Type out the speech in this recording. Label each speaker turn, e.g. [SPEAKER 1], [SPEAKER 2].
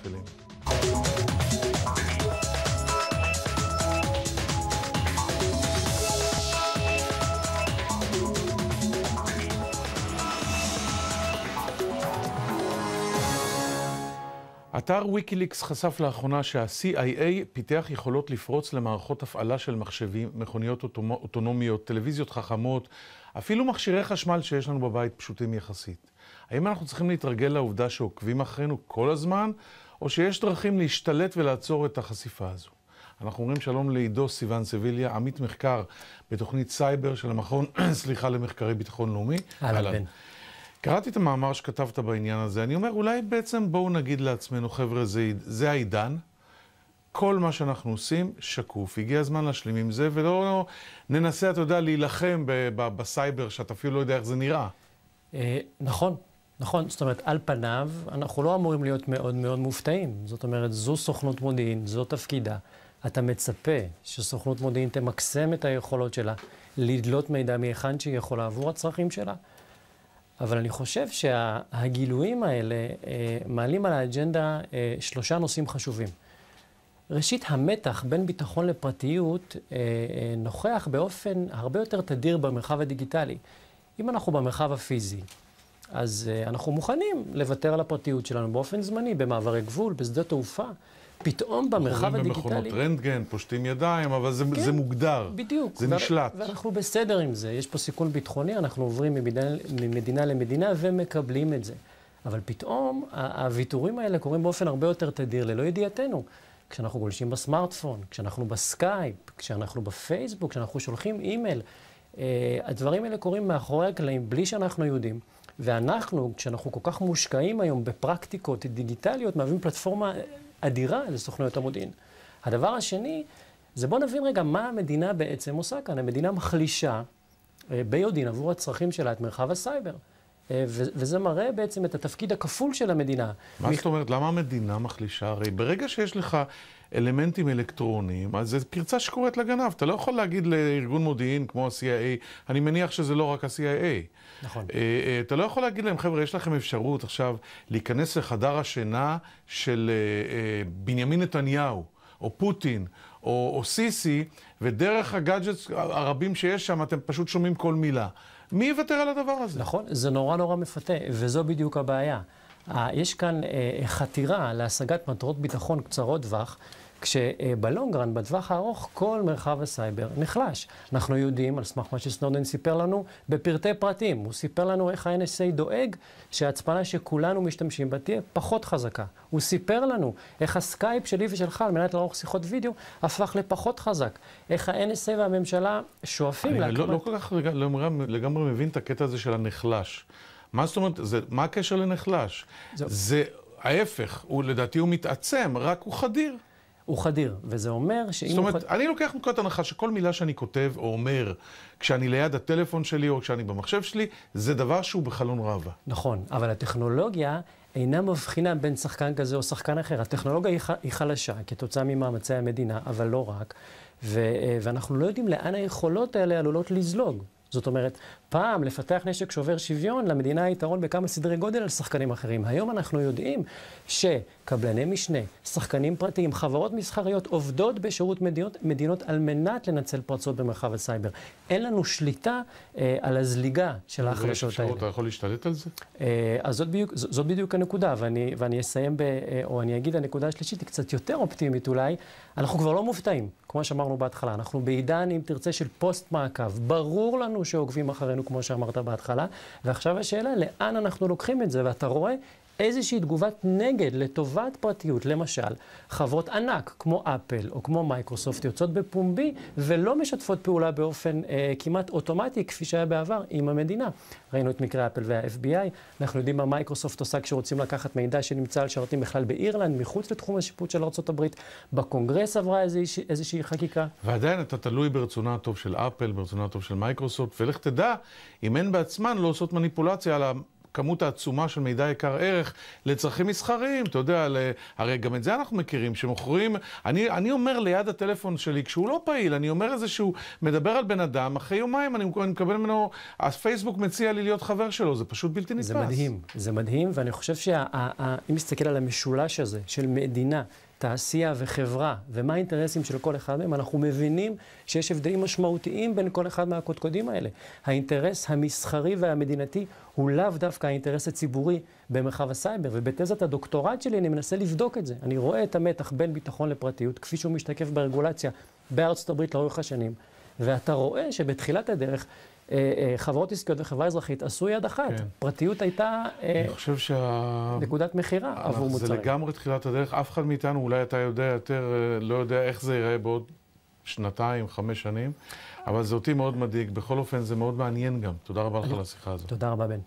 [SPEAKER 1] מתחילים. אתר ויקיליקס חשף לאחרונה שה-CIA פיתח יכולות לפרוץ למערכות הפעלה של מחשבים, מכוניות אוטונומיות, טלוויזיות חכמות, אפילו מכשירי חשמל שיש לנו בבית פשוטים יחסית. האם אנחנו צריכים להתרגל לעובדה שעוקבים אחרינו כל הזמן, או שיש דרכים להשתלט ולעצור את החשיפה הזו? אנחנו אומרים שלום לעידו סיוון סביליה, עמית מחקר בתוכנית סייבר של המכון, סליחה, למחקרי ביטחון לאומי.
[SPEAKER 2] אהלן. בן.
[SPEAKER 1] קראתי את המאמר שכתבת בעניין הזה, אני אומר, אולי בעצם בואו נגיד לעצמנו, חבר'ה, זה, זה העידן, כל מה שאנחנו עושים שקוף, הגיע הזמן להשלים עם זה, ולא ננסה, אתה יודע, להילחם ב- ב- בסייבר, שאתה אפילו לא יודע איך זה נראה.
[SPEAKER 2] אה, נכון, נכון. זאת אומרת, על פניו, אנחנו לא אמורים להיות מאוד מאוד מופתעים. זאת אומרת, זו סוכנות מודיעין, זו תפקידה. אתה מצפה שסוכנות מודיעין תמקסם את היכולות שלה, לדלות מידע מהיכן שהיא יכולה עבור הצרכים שלה. אבל אני חושב שהגילויים האלה אה, מעלים על האג'נדה אה, שלושה נושאים חשובים. ראשית, המתח בין ביטחון לפרטיות אה, אה, נוכח באופן הרבה יותר תדיר במרחב הדיגיטלי. אם אנחנו במרחב הפיזי, אז אה, אנחנו מוכנים לוותר על הפרטיות שלנו באופן זמני, במעברי גבול, בשדה תעופה. פתאום במרחב הדיגיטלי...
[SPEAKER 1] אנחנו במכונות רנטגן, פושטים ידיים, אבל זה, כן, זה מוגדר.
[SPEAKER 2] בדיוק.
[SPEAKER 1] זה נשלט.
[SPEAKER 2] ואנחנו בסדר עם זה. יש פה סיכון ביטחוני, אנחנו עוברים ממדינה, ממדינה למדינה ומקבלים את זה. אבל פתאום הוויתורים האלה קורים באופן הרבה יותר תדיר, ללא ידיעתנו. כשאנחנו גולשים בסמארטפון, כשאנחנו בסקייפ, כשאנחנו בפייסבוק, כשאנחנו שולחים אימייל. Uh, הדברים האלה קורים מאחורי הקלעים בלי שאנחנו יודעים. ואנחנו, כשאנחנו כל כך מושקעים היום בפרקטיקות דיגיטליות, מהווים פלטפורמה אדירה לסוכנויות המודיעין. הדבר השני, זה בוא נבין רגע מה המדינה בעצם עושה כאן. המדינה מחלישה אה, ביודעין עבור הצרכים שלה את מרחב הסייבר. אה, וזה מראה בעצם את התפקיד הכפול של המדינה.
[SPEAKER 1] מה זאת אומרת? למה המדינה מחלישה? הרי ברגע שיש לך אלמנטים אלקטרוניים, אז זו פרצה שקוראת לגנב. אתה לא יכול להגיד לארגון מודיעין כמו ה-CIA, אני מניח שזה לא רק ה-CIA.
[SPEAKER 2] נכון.
[SPEAKER 1] אה, אה, אתה לא יכול להגיד להם, חבר'ה, יש לכם אפשרות עכשיו להיכנס לחדר השינה של בנימין נתניהו, או פוטין, או, או סיסי, ודרך ה gadgets הרבים שיש שם, אתם פשוט שומעים כל מילה. מי יוותר על הדבר הזה?
[SPEAKER 2] נכון, זה נורא נורא מפתה, וזו בדיוק הבעיה. יש כאן אה, חתירה להשגת מטרות ביטחון קצרות טווח, כשב long run, בטווח הארוך, כל מרחב הסייבר נחלש. אנחנו יודעים, על סמך מה שסנודן סיפר לנו, בפרטי פרטים. הוא סיפר לנו איך ה-NSA דואג שההצפנה שכולנו משתמשים בה תהיה פחות חזקה. הוא סיפר לנו איך הסקייפ שלי ושלך, על מנת לערוך שיחות וידאו, הפך לפחות חזק. איך ה-NSA והממשלה שואפים
[SPEAKER 1] להקמת... לא, לא כל כך לגמרי, לגמרי מבין את הקטע הזה של הנחלש. מה זאת אומרת, זה, מה הקשר לנחלש? זה, זה ההפך, הוא לדעתי הוא מתעצם, רק הוא חדיר.
[SPEAKER 2] הוא חדיר, וזה אומר שאם
[SPEAKER 1] זאת אומרת, הוא... אני לוקח מנקודת הנחה שכל מילה שאני כותב או אומר, כשאני ליד הטלפון שלי או כשאני במחשב שלי, זה דבר שהוא בחלון ראווה.
[SPEAKER 2] נכון, אבל הטכנולוגיה אינה מבחינה בין שחקן כזה או שחקן אחר. הטכנולוגיה היא חלשה כתוצאה ממאמצי המדינה, אבל לא רק, ו... ואנחנו לא יודעים לאן היכולות האלה עלולות לזלוג. זאת אומרת, פעם לפתח נשק שובר שוויון, למדינה היה יתרון בכמה סדרי גודל על שחקנים אחרים. היום אנחנו יודעים שקבלני משנה, שחקנים פרטיים, חברות מסחריות עובדות בשירות מדינות, מדינות על מנת לנצל פרצות במרחב הסייבר. אין לנו שליטה אה, על הזליגה של ההחלשות האלה.
[SPEAKER 1] אתה יכול להשתלט על זה?
[SPEAKER 2] אה, אז זאת בדיוק, זאת בדיוק הנקודה, ואני, ואני אסיים, ב, אה, או אני אגיד, הנקודה השלישית היא קצת יותר אופטימית אולי. אנחנו כבר לא מופתעים, כמו שאמרנו בהתחלה. אנחנו בעידן, אם תרצה, של פוסט מעקב. ברור לנו שעוקבים אחרינו. כמו שאמרת בהתחלה, ועכשיו השאלה, לאן אנחנו לוקחים את זה? ואתה רואה איזושהי תגובת נגד לטובת פרטיות. למשל, חברות ענק כמו אפל או כמו מייקרוסופט יוצאות בפומבי ולא משתפות פעולה באופן אה, כמעט אוטומטי, כפי שהיה בעבר, עם המדינה. ראינו את מקרה אפל וה-FBI, אנחנו יודעים מה מייקרוסופט עושה כשרוצים לקחת מידע שנמצא על שרתים בכלל באירלנד, מחוץ לתחום השיפוט של ארה"ב. בקונגרס עברה איזושה, איזושהי חקיקה.
[SPEAKER 1] ועדיין אתה תלוי ברצונה הטוב של אפל, ברצונה הטוב של מייקרוסופט, ולך תדע אם הן בעצמן לא עושות מניפולציה על ה... הכמות העצומה של מידע יקר ערך לצרכים מסחריים, אתה יודע, ל... הרי גם את זה אנחנו מכירים, שמוכרים, אני, אני אומר ליד הטלפון שלי, כשהוא לא פעיל, אני אומר איזה שהוא מדבר על בן אדם, אחרי יומיים אני, אני מקבל ממנו, הפייסבוק מציע לי להיות חבר שלו, זה פשוט בלתי נתפס.
[SPEAKER 2] זה מדהים, זה מדהים, ואני חושב שאם נסתכל על המשולש הזה של מדינה, תעשייה וחברה, ומה האינטרסים של כל אחד מהם, אנחנו מבינים שיש הבדלים משמעותיים בין כל אחד מהקודקודים האלה. האינטרס המסחרי והמדינתי הוא לאו דווקא האינטרס הציבורי במרחב הסייבר, ובתזת הדוקטורט שלי אני מנסה לבדוק את זה. אני רואה את המתח בין ביטחון לפרטיות, כפי שהוא משתקף ברגולציה בארצות הברית לאורך השנים, ואתה רואה שבתחילת הדרך חברות עסקיות וחברה אזרחית עשו יד אחת. כן. פרטיות הייתה
[SPEAKER 1] אה, שה...
[SPEAKER 2] נקודת מכירה עבור מוצרים.
[SPEAKER 1] זה לגמרי תחילת הדרך. אף אחד מאיתנו, אולי אתה יודע יותר, לא יודע איך זה ייראה בעוד שנתיים, חמש שנים, אבל זה אותי מאוד מדאיג. בכל אופן, זה מאוד מעניין גם. תודה רבה לך על השיחה הזאת.
[SPEAKER 2] תודה רבה, בן.